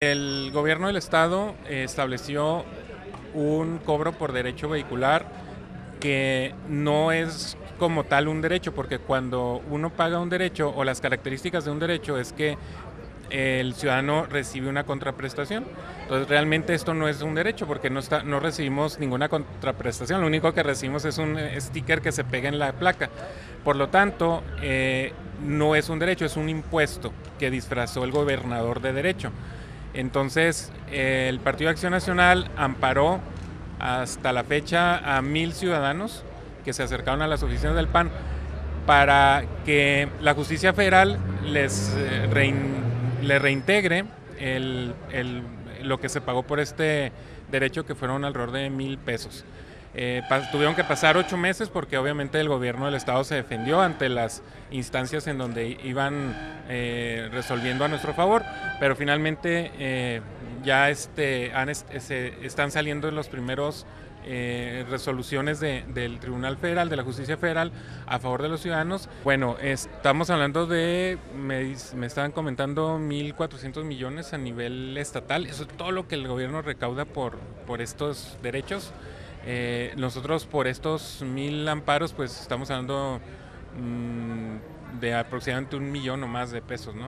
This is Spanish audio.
El gobierno del estado estableció un cobro por derecho vehicular que no es como tal un derecho, porque cuando uno paga un derecho o las características de un derecho es que el ciudadano recibe una contraprestación. Entonces realmente esto no es un derecho porque no, recibimos ninguna contraprestación, lo único que recibimos es un sticker que se pega en la placa. Por lo tanto, eh, no es un derecho, es un impuesto que disfrazó el gobernador de derecho. Entonces, el Partido de Acción Nacional amparó hasta la fecha a mil ciudadanos que se acercaron a las oficinas del PAN para que la justicia federal les eh, reintegre lo que se pagó por este derecho, que fueron alrededor de mil pesos. Eh, tuvieron que pasar ocho meses porque obviamente el gobierno del estado se defendió ante las instancias en donde iban eh, resolviendo a nuestro favor, pero finalmente eh, ya este, están saliendo los primeros resoluciones del Tribunal Federal, de la Justicia Federal, a favor de los ciudadanos. Bueno, estamos hablando de, me, me estaban comentando 1.400 millones a nivel estatal. Eso es todo lo que el gobierno recauda por, por estos derechos. Eh, nosotros por estos mil amparos pues estamos hablando mm, de aproximadamente un millón o más de pesos, ¿no?